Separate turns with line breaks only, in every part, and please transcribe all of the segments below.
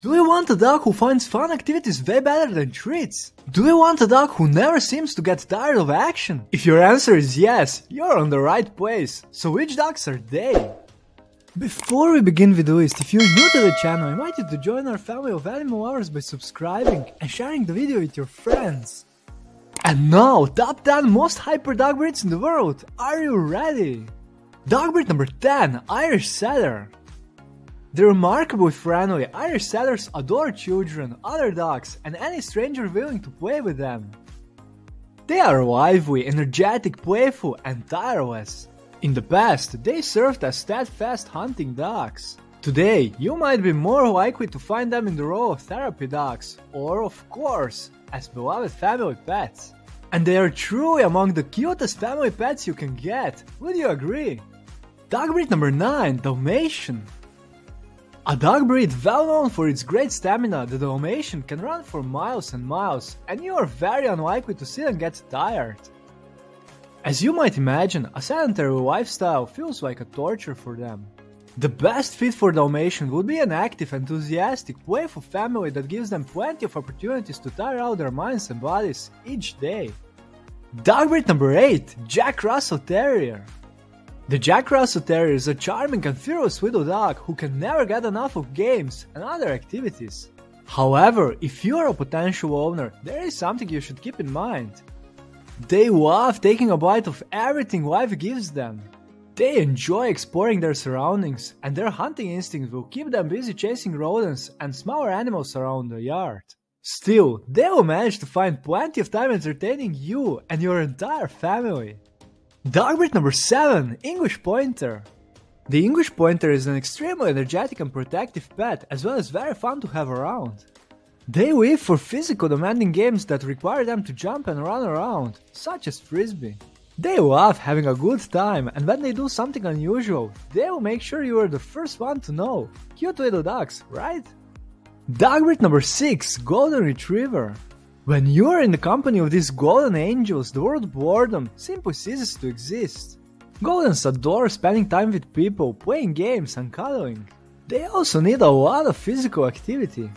Do you want a dog who finds fun activities way better than treats? Do you want a dog who never seems to get tired of action? If your answer is yes, you're on the right place. So which dogs are they? Before we begin with the list, if you're new to the channel, I invite you to join our family of animal lovers by subscribing and sharing the video with your friends. And now, top 10 most hyper dog breeds in the world. Are you ready? Dog breed number 10, Irish Setter. The remarkably friendly Irish setters adore children, other dogs, and any stranger willing to play with them. They are lively, energetic, playful, and tireless. In the past, they served as steadfast hunting dogs. Today, you might be more likely to find them in the role of therapy dogs, or of course, as beloved family pets. And they are truly among the cutest family pets you can get, would you agree? Dog breed number 9, Dalmatian. A dog breed well known for its great stamina, the Dalmatian can run for miles and miles, and you are very unlikely to see them get tired. As you might imagine, a sedentary lifestyle feels like a torture for them. The best fit for Dalmatian would be an active, enthusiastic, playful family that gives them plenty of opportunities to tire out their minds and bodies each day. Dog breed number 8 Jack Russell Terrier. The Jack Russell Terrier is a charming and fearless little dog who can never get enough of games and other activities. However, if you are a potential owner, there is something you should keep in mind. They love taking a bite of everything life gives them. They enjoy exploring their surroundings, and their hunting instinct will keep them busy chasing rodents and smaller animals around the yard. Still, they will manage to find plenty of time entertaining you and your entire family. Dog breed number 7 English Pointer. The English Pointer is an extremely energetic and protective pet, as well as very fun to have around. They live for physical demanding games that require them to jump and run around, such as frisbee. They love having a good time, and when they do something unusual, they will make sure you are the first one to know. Cute little dogs, right? Dog breed number 6 Golden Retriever. When you are in the company of these golden angels, the word boredom simply ceases to exist. Goldens adore spending time with people, playing games, and cuddling. They also need a lot of physical activity.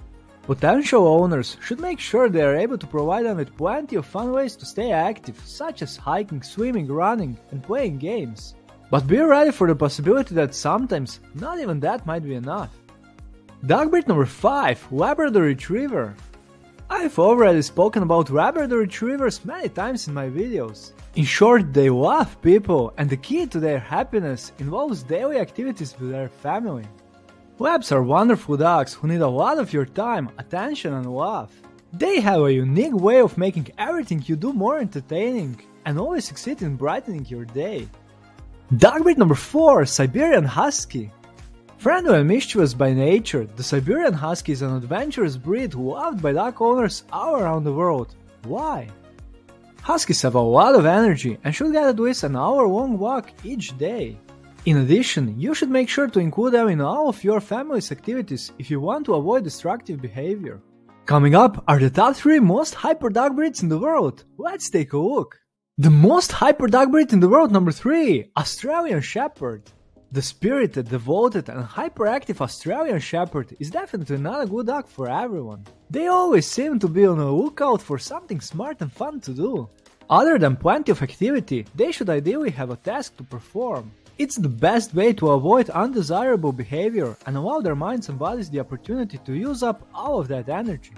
Potential owners should make sure they are able to provide them with plenty of fun ways to stay active, such as hiking, swimming, running, and playing games. But be ready for the possibility that sometimes not even that might be enough. Dog breed number 5 Labrador Retriever I've already spoken about Labrador Retrievers many times in my videos. In short, they love people, and the key to their happiness involves daily activities with their family. Labs are wonderful dogs who need a lot of your time, attention, and love. They have a unique way of making everything you do more entertaining and always succeed in brightening your day. Dog breed number 4 Siberian Husky. Friendly and mischievous by nature, the Siberian Husky is an adventurous breed loved by dog owners all around the world. Why? Huskies have a lot of energy and should get at least an hour long walk each day. In addition, you should make sure to include them in all of your family's activities if you want to avoid destructive behavior. Coming up are the top 3 most hyper dog breeds in the world. Let's take a look. The most hyper dog breed in the world number 3 Australian Shepherd. The spirited, devoted, and hyperactive Australian Shepherd is definitely not a good dog for everyone. They always seem to be on the lookout for something smart and fun to do. Other than plenty of activity, they should ideally have a task to perform. It's the best way to avoid undesirable behavior and allow their minds and bodies the opportunity to use up all of that energy.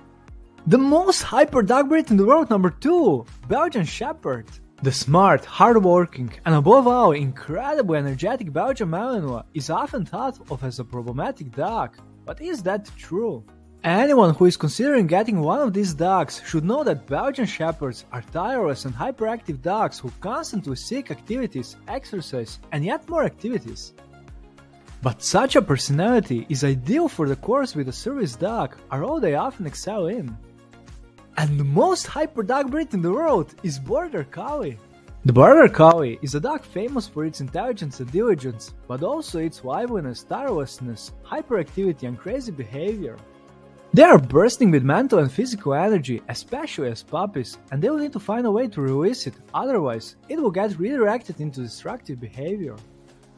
The most hyper dog breed in the world number 2 Belgian Shepherd. The smart, hardworking, and above all incredibly energetic Belgian Malinois is often thought of as a problematic dog, but is that true? Anyone who is considering getting one of these dogs should know that Belgian Shepherds are tireless and hyperactive dogs who constantly seek activities, exercise, and yet more activities. But such a personality is ideal for the course with a service dog, a role they often excel in. And the most hyper dog breed in the world is Border Collie. The Border Collie is a dog famous for its intelligence and diligence, but also its liveliness, tirelessness, hyperactivity, and crazy behavior. They are bursting with mental and physical energy, especially as puppies, and they will need to find a way to release it, otherwise, it will get redirected into destructive behavior.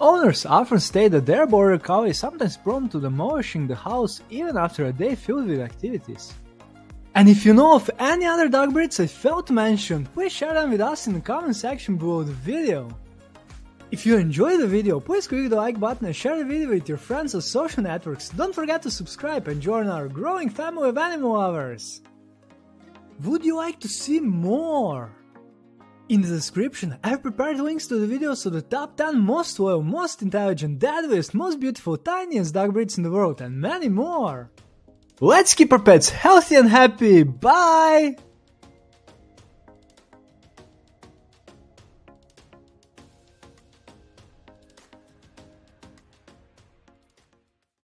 Owners often state that their border collie is sometimes prone to demolishing the house even after a day filled with activities. And if you know of any other dog breeds I failed to mention, please share them with us in the comment section below the video. If you enjoyed the video, please click the like button and share the video with your friends on social networks. Don't forget to subscribe and join our growing family of animal lovers. Would you like to see more? In the description, I've prepared links to the videos of the top 10 most loyal, most intelligent, deadliest, most beautiful, tiniest dog breeds in the world, and many more. Let's keep our pets healthy and happy. Bye!